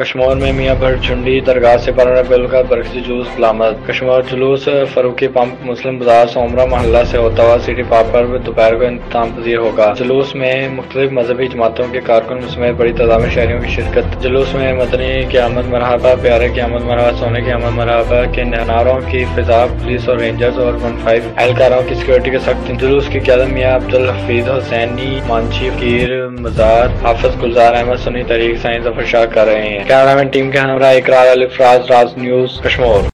कश्मीर में मियाँ भर चुंडी दरगाह से पराना बिल का बरकती जुलूस बरामद कश्मीर जुलूस फरूकी पंप मुस्लिम बाज़ार सोमरा मोहल्ला से होता हुआ सिटी पार्क पर दोपहर को इंतज़ाम पजीर होगा। जुलूस में मुख्तलिफ़ मजहबी जमातों के कारकुन समेत बड़ी तादाद में शहरियों की शिरकत। जुलूस में मदनी की आमद मरहबा, प्यारे की आमद मरहबा, सोने की आमद मरहबा के नारों की फिजा, पुलिस और रेंजर्स और वन फाइव एहलकारों की सिक्योरिटी के सख्त जुलूस की क्यादत मियाँ अब्दुल हफीज हुसैनी मानची कीर, मजार, हाफिज गुलजार अहमद सुनी तरीक साइंस ज़फ़र शाह कर रहे हैं। कैमरामैन टीम के? हमरा इकरार अली फराज राज न्यूज़ कश्मीर।